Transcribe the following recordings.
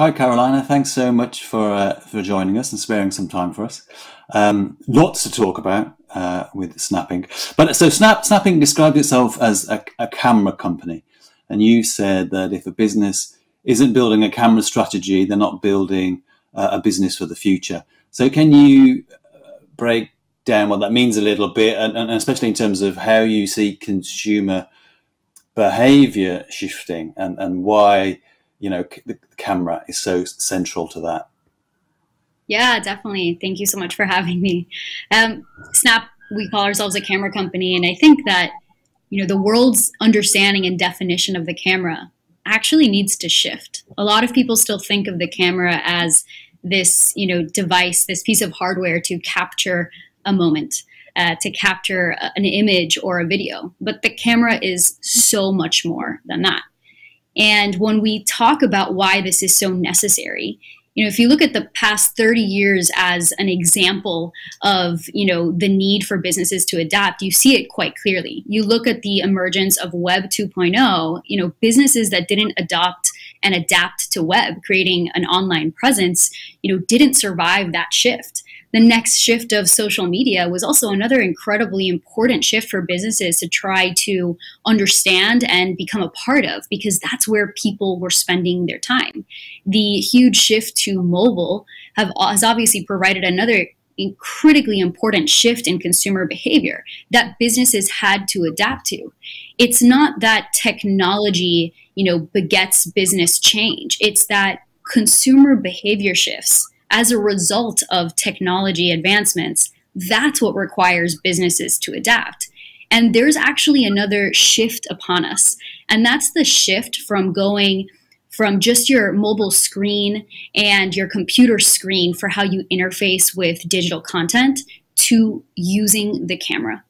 Hi, Carolina. Thanks so much for uh, for joining us and sparing some time for us. Um, lots to talk about uh, with Snap Inc, but so Snap Snapping describes itself as a, a, camera company, and you said that if a business isn't building a camera strategy, they're not building uh, a business for the future. So, can you uh, break down what that means a little bit, and, and especially in terms of how you see consumer behavior shifting, and and why? You know the camera is so central to that. Yeah definitely. Thank you so much for having me. Um, snap we call ourselves a camera company and i think that you know the world's understanding and definition of the camera actually needs to shift. A lot of people still think of the camera as this you know device this piece of hardware to capture a moment uh, to capture an image or a video. But the camera is so much more than that and when we talk about why this is so necessary, you know, if you look at the past 30 years as an example of, you know, the need for businesses to adapt, you see it quite clearly. You look at the emergence of Web 2.0, you know, businesses that didn't adopt and adapt to web, creating an online presence, you know, didn't survive that shift the next shift of social media was also another incredibly important shift for businesses to try to understand and become a part of because that's where people were spending their time. The huge shift to mobile have, has obviously provided another critically important shift in consumer behavior that businesses had to adapt to. It's not that technology, you know, begets business change. It's that consumer behavior shifts as a result of technology advancements, that's what requires businesses to adapt. And there's actually another shift upon us, and that's the shift from going from just your mobile screen and your computer screen for how you interface with digital content to using the camera.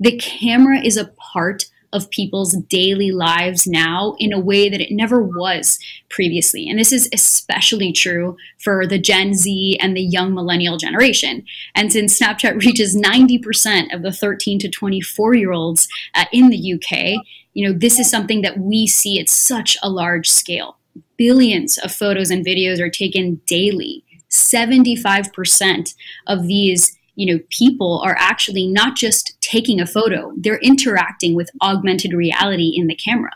The camera is a part of people's daily lives now in a way that it never was previously. And this is especially true for the Gen Z and the young millennial generation. And since Snapchat reaches 90% of the 13 to 24 year olds uh, in the UK, you know, this is something that we see at such a large scale. Billions of photos and videos are taken daily. 75% of these you know people are actually not just taking a photo they're interacting with augmented reality in the camera.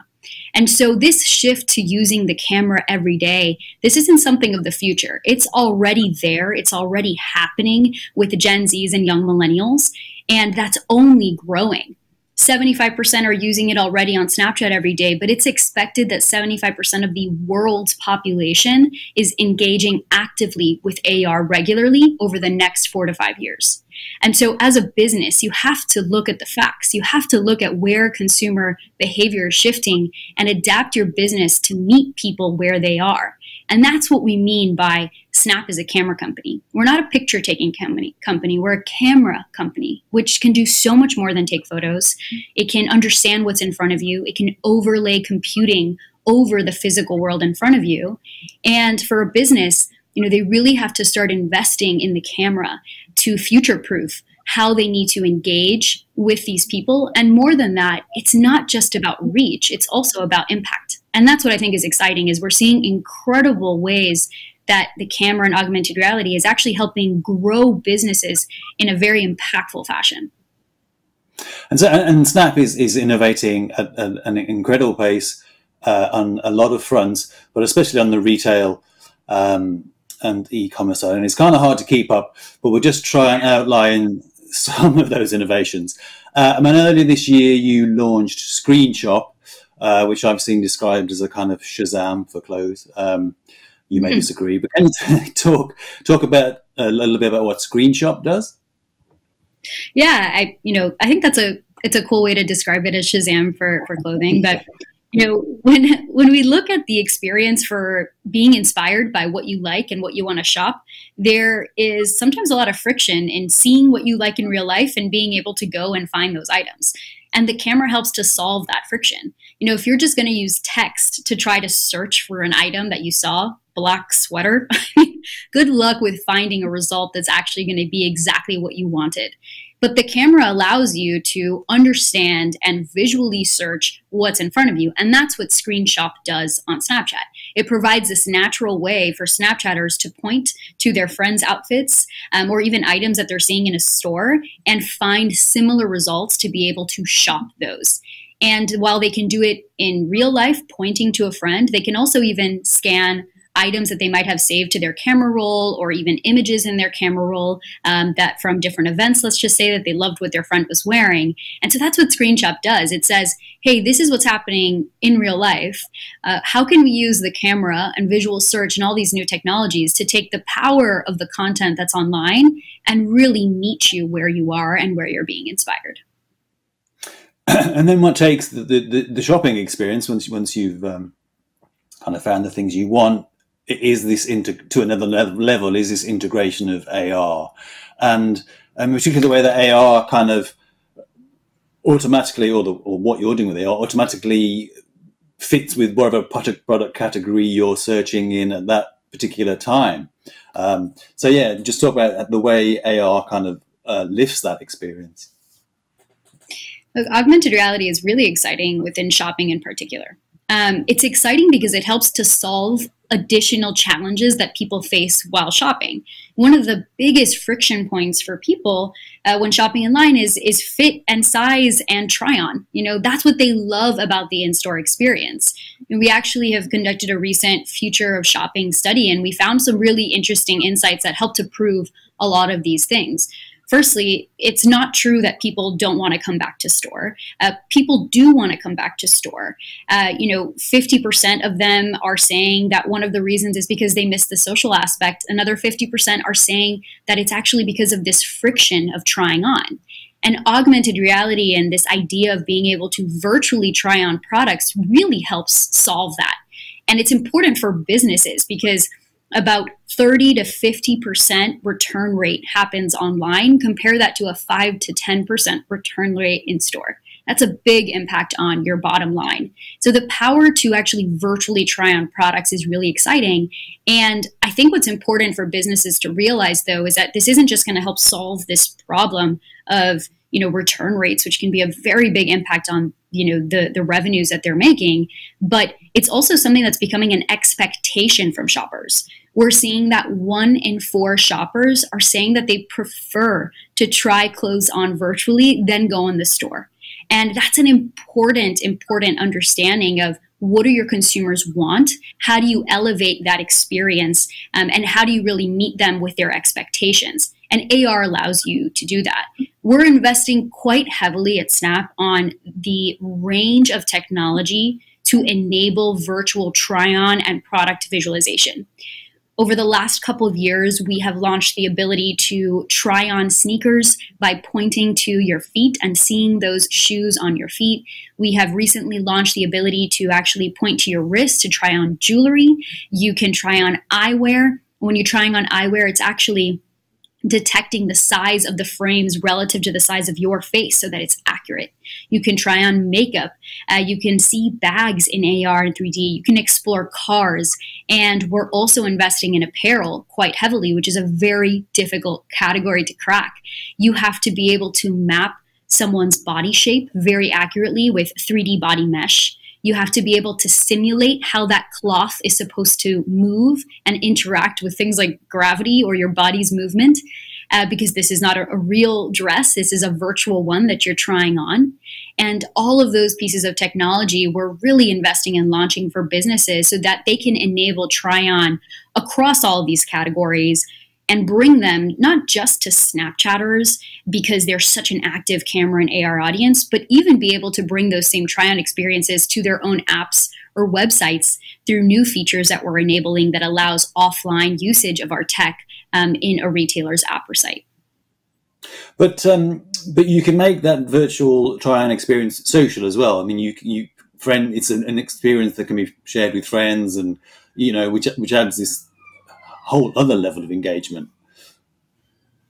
And so this shift to using the camera every day this isn't something of the future. It's already there. It's already happening with gen z's and young millennials and that's only growing 75% are using it already on Snapchat every day, but it's expected that 75% of the world's population is engaging actively with AR regularly over the next four to five years. And so, as a business, you have to look at the facts. You have to look at where consumer behavior is shifting and adapt your business to meet people where they are. And that's what we mean by Snap is a camera company. We're not a picture taking company, company. We're a camera company, which can do so much more than take photos. It can understand what's in front of you, it can overlay computing over the physical world in front of you. And for a business, you know, they really have to start investing in the camera to future proof how they need to engage with these people. And more than that, it's not just about reach, it's also about impact. And that's what I think is exciting is we're seeing incredible ways that the camera and augmented reality is actually helping grow businesses in a very impactful fashion. And so, and Snap is is innovating at, at an incredible pace uh, on a lot of fronts, but especially on the retail um, and e-commerce side. And it's kind of hard to keep up, but we'll just try and outline some of those innovations. Uh, I mean, earlier this year, you launched Screenshop, uh, which I've seen described as a kind of Shazam for clothes. Um, you may hmm. disagree, but can you talk talk about a little bit about what Screenshop does? Yeah, I you know I think that's a it's a cool way to describe it as Shazam for for clothing, but you know when when we look at the experience for being inspired by what you like and what you want to shop there is sometimes a lot of friction in seeing what you like in real life and being able to go and find those items and the camera helps to solve that friction you know if you're just going to use text to try to search for an item that you saw black sweater good luck with finding a result that's actually going to be exactly what you wanted but the camera allows you to understand and visually search what's in front of you. And that's what Screenshop does on Snapchat. it provides this natural way for Snapchatters to point to their friends' outfits um, or even items that they're seeing in a store and find similar results to be able to shop those. And while they can do it in real life, pointing to a friend, they can also even scan items that they might have saved to their camera roll or even images in their camera roll um, that from different events, let's just say that they loved what their friend was wearing. And so that's what ScreenShop does. It says, hey, this is what's happening in real life. Uh, how can we use the camera and visual search and all these new technologies to take the power of the content that's online and really meet you where you are and where you're being inspired? and then what takes the, the, the, shopping experience once once you've um, kind of found the things you want is this to another level is this integration of AR, and and particularly the way that AR kind of automatically, or the or what you're doing with AR automatically fits with whatever product product category you're searching in at that particular time. Um, so yeah, just talk about the way AR kind of uh, lifts that experience. Look, augmented reality is really exciting within shopping in particular. Um, it's exciting because it helps to solve additional challenges that people face while shopping. One of the biggest friction points for people uh, when shopping online is is fit and size and try on. You know, that's what they love about the in-store experience. And we actually have conducted a recent future of shopping study and we found some really interesting insights that help to prove a lot of these things. Firstly, it's not true that people don't want to come back to store. Uh, people do want to come back to store. Uh, you know, 50% of them are saying that one of the reasons is because they miss the social aspect. Another 50% are saying that it's actually because of this friction of trying on. And augmented reality and this idea of being able to virtually try on products really helps solve that. And it's important for businesses because – about 30 to 50% return rate happens online. Compare that to a 5 to 10% return rate in store. That's a big impact on your bottom line. So the power to actually virtually try on products is really exciting. And I think what's important for businesses to realize though is that this isn't just going to help solve this problem of you know return rates which can be a very big impact on you know the the revenues that they're making but it's also something that's becoming an expectation from shoppers we're seeing that one in four shoppers are saying that they prefer to try clothes on virtually than go in the store. And that's an important, important understanding of what do your consumers want? How do you elevate that experience? Um, and how do you really meet them with their expectations? And AR allows you to do that. We're investing quite heavily at Snap on the range of technology to enable virtual try on and product visualization over the last couple of years, we have launched the ability to try on sneakers by pointing to your feet and seeing those shoes on your feet. We have recently launched the ability to actually point to your wrist to try on jewelry. You can try on eyewear. When you're trying on eyewear, it's actually detecting the size of the frames relative to the size of your face so that it's accurate. You can try on makeup. Uh, you can see bags in AR and 3D. You can explore cars. And we're also investing in apparel quite heavily, which is a very difficult category to crack. You have to be able to map someone's body shape very accurately with 3D body mesh. You have to be able to simulate how that cloth is supposed to move and interact with things like gravity or your body's movement. Uh, because this is not a, a, real dress. This is a virtual one that you're trying on. And all of those pieces of technology we're really investing in launching for businesses so that they can enable try on across all these categories and bring them not just to Snapchatters because they're such an active camera and AR audience, but even be able to bring those same try on experiences to their own apps or websites through new features that we're enabling that allows offline usage of our tech um, in a retailer's app or site. But um, but you can make that virtual try on experience social as well. I mean, you you friend it's an, an experience that can be shared with friends, and you know which which adds this whole other level of engagement.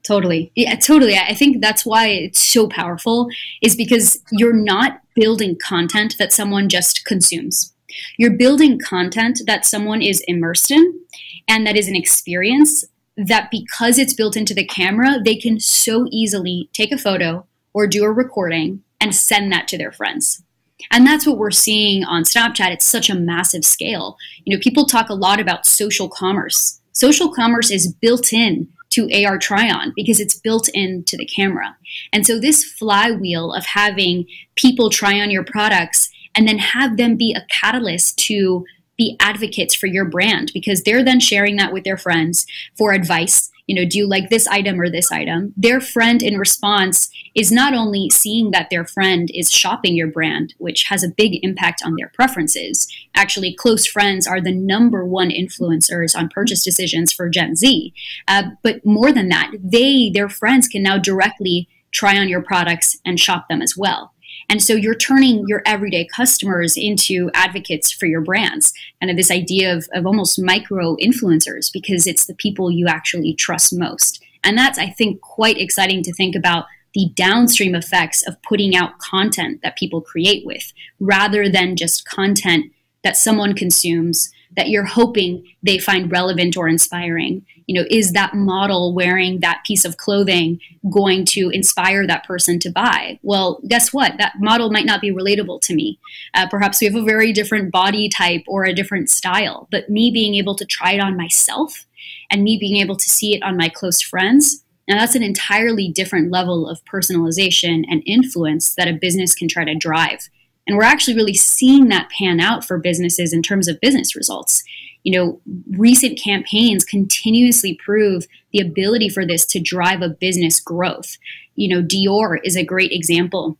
Totally. Yeah, totally. I think that's why it's so powerful is because you're not building content that someone just consumes. You're building content that someone is immersed in and that is an experience that because it's built into the camera, they can so easily take a photo or do a recording and send that to their friends. And that's what we're seeing on Snapchat. It's such a massive scale. You know, people talk a lot about social commerce. Social commerce is built in to AR try on because it's built into the camera. And so this flywheel of having people try on your products and then have them be a catalyst to be advocates for your brand because they're then sharing that with their friends for advice you know, do you like this item or this item? Their friend in response is not only seeing that their friend is shopping your brand, which has a big impact on their preferences. Actually, close friends are the number one influencers on purchase decisions for Gen Z. Uh, but more than that, they, their friends, can now directly try on your products and shop them as well. And so you're turning your everyday customers into advocates for your brands. And of this idea of, of almost micro influencers because it's the people you actually trust most. And that's, I think, quite exciting to think about the downstream effects of putting out content that people create with rather than just content that someone consumes that you're hoping they find relevant or inspiring. You know is that model wearing that piece of clothing going to inspire that person to buy? Well guess what? That model might not be relatable to me. Uh, perhaps we have a very different body type or a different style but me being able to try it on myself and me being able to see it on my close friends now that's an entirely different level of personalization and influence that a business can try to drive and we're actually really seeing that pan out for businesses in terms of business results. You know, recent campaigns continuously prove the ability for this to drive a business growth. You know, Dior is a great example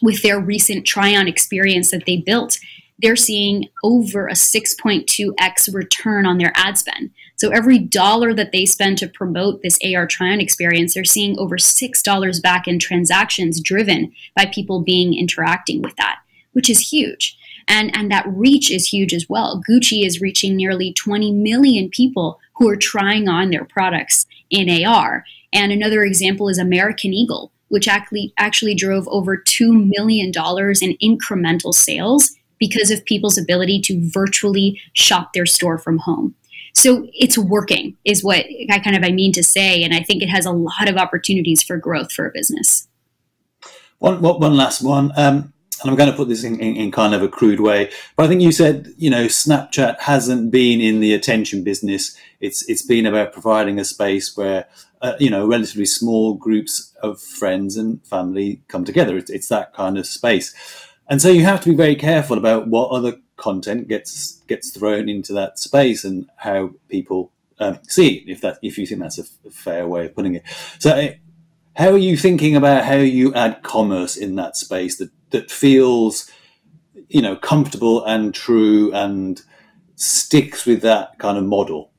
with their recent try on experience that they built. They're seeing over a 6.2x return on their ad spend. So every dollar that they spend to promote this AR try on experience, they're seeing over $6 back in transactions driven by people being interacting with that which is huge. And, and that reach is huge as well. Gucci is reaching nearly 20 million people who are trying on their products in AR. And another example is American Eagle, which actually, actually drove over $2 million in incremental sales because of people's ability to virtually shop their store from home. So it's working, is what I kind of I mean to say, and I think it has a lot of opportunities for growth for a business. One, one last one. Um, and I'm going to put this in, in, in, kind of a crude way, but I think you said, you know, Snapchat hasn't been in the attention business. It's it's been about providing a space where, uh, you know, relatively small groups of friends and family come together. It's, it's that kind of space, and so you have to be very careful about what other content gets gets thrown into that space and how people um, see it. If that if you think that's a, a fair way of putting it, so. How are you thinking about how you add commerce in that space that that feels, you know, comfortable and true and sticks with that kind of model?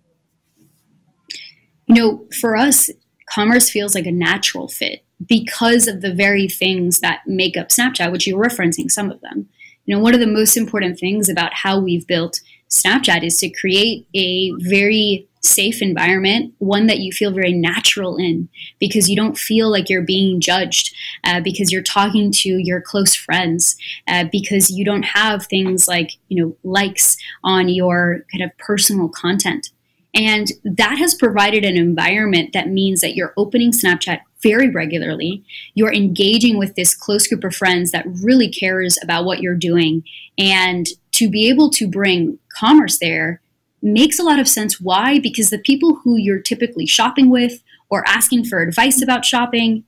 You know, for us, commerce feels like a natural fit because of the very things that make up Snapchat, which you're referencing some of them. You know, one of the most important things about how we've built Snapchat is to create a very safe environment, one that you feel very natural in because you don't feel like you're being judged, uh, because you're talking to your close friends, uh, because you don't have things like, you know, likes on your kind of personal content. And that has provided an environment that means that you're opening Snapchat very regularly. You're engaging with this close group of friends that really cares about what you're doing. And to be able to bring commerce there makes a lot of sense. Why? Because the people who you're typically shopping with or asking for advice about shopping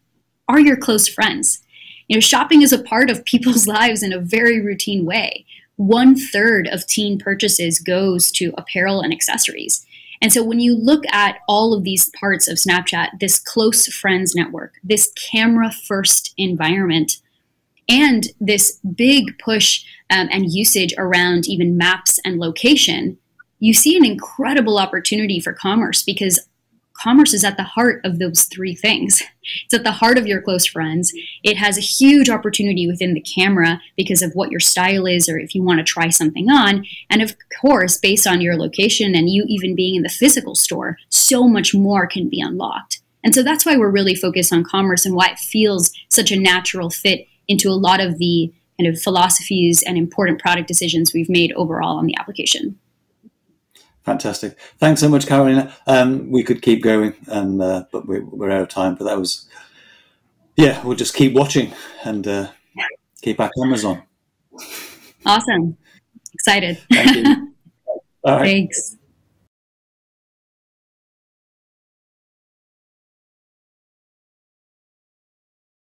are your close friends. You know, shopping is a part of people's lives in a very routine way. One third of teen purchases goes to apparel and accessories. And so when you look at all of these parts of Snapchat, this close friends network, this camera first environment, and this big push um, and usage around even maps and location, you see an incredible opportunity for commerce because commerce is at the heart of those three things. It's at the heart of your close friends. It has a huge opportunity within the camera because of what your style is or if you want to try something on. And of course, based on your location and you even being in the physical store, so much more can be unlocked. And so that's why we're really focused on commerce and why it feels such a natural fit into a lot of the kind of philosophies and important product decisions we've made overall on the application. Fantastic. Thanks so much, Carolina. Um, we could keep going, and uh, but we're, we're, out of time. But that was, yeah, we'll just keep watching and uh, keep our cameras on. Awesome. Excited. Thank you. Thanks.